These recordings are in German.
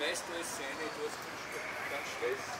schmeißt alles rein, du hast keinen Stress,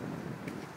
よろしくお願いします。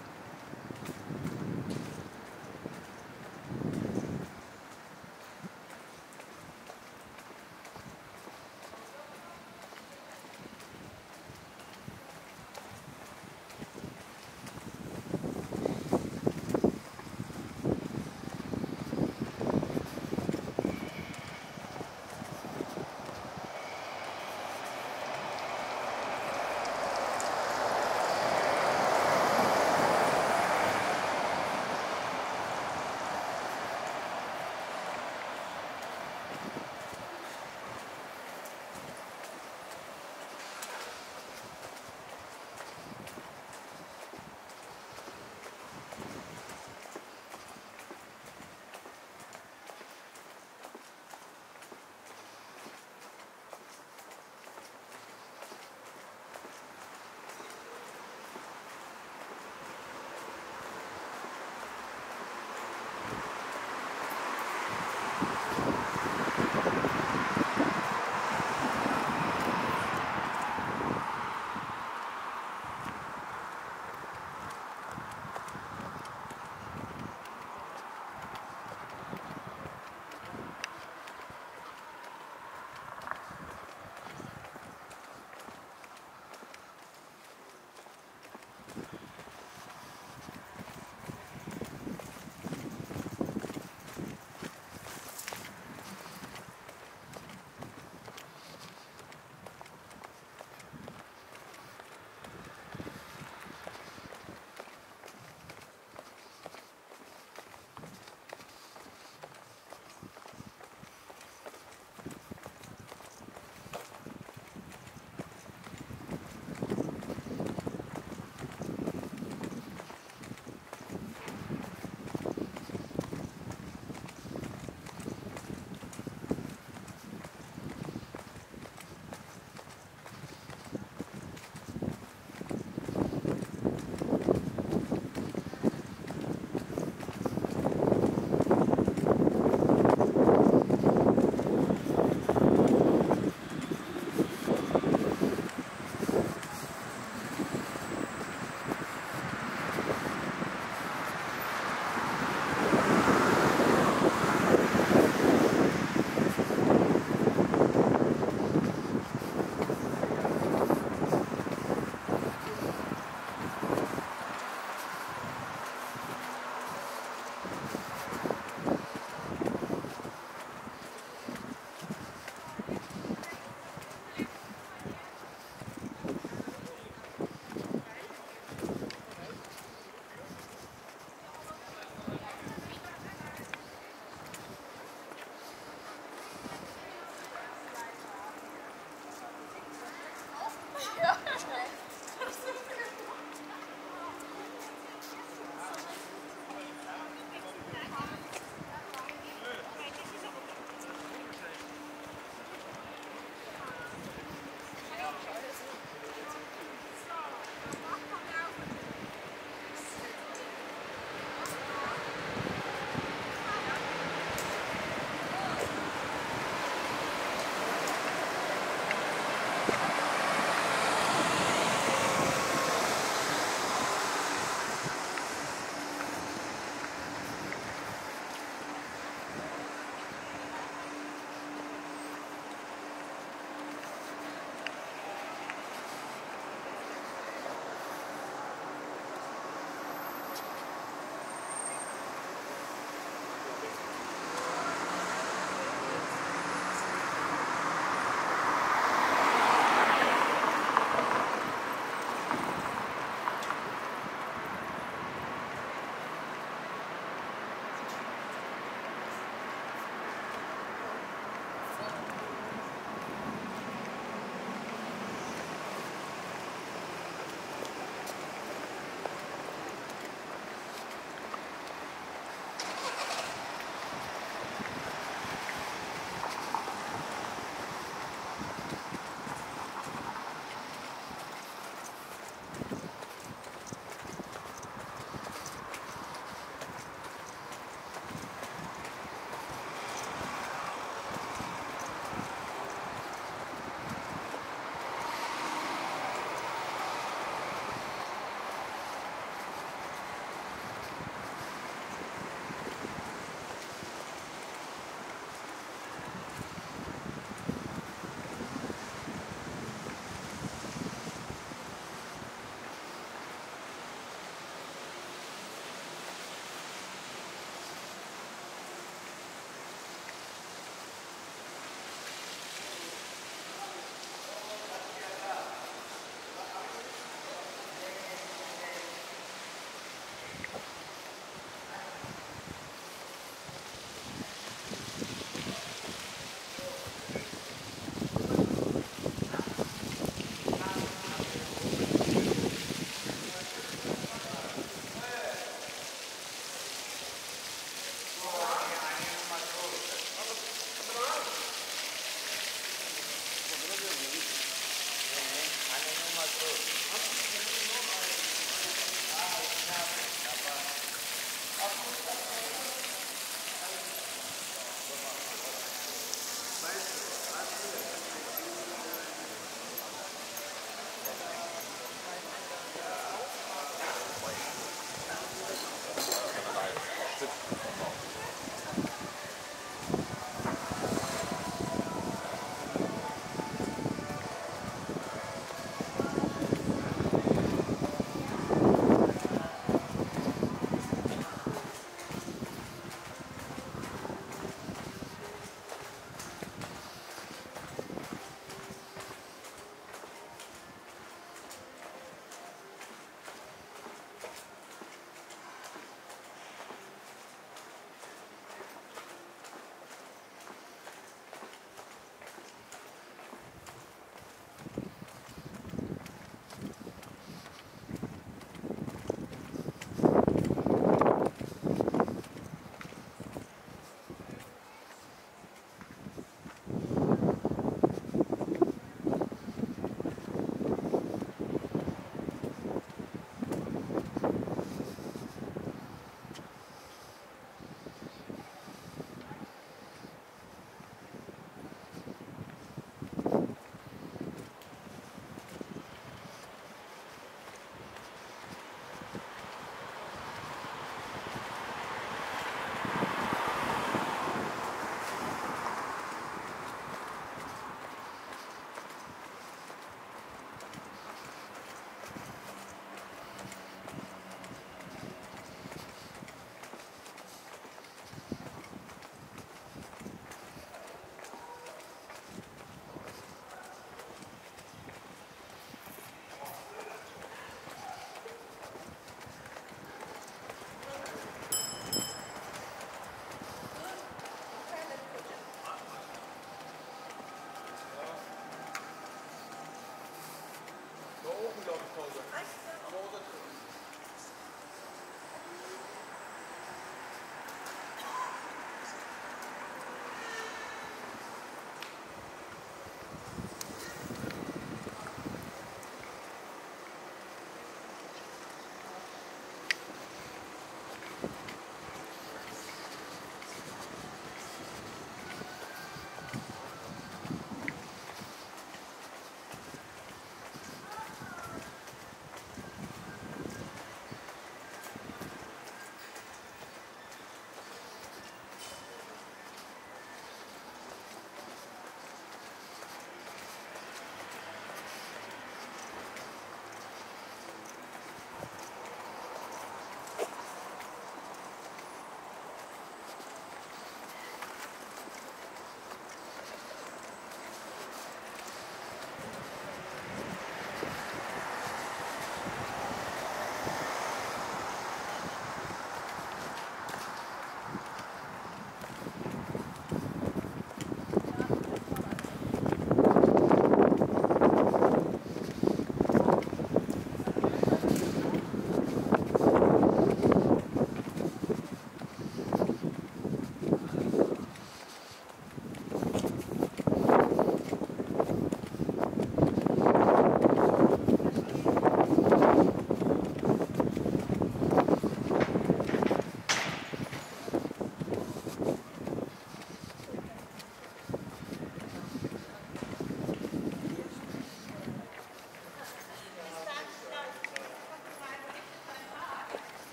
Thanks.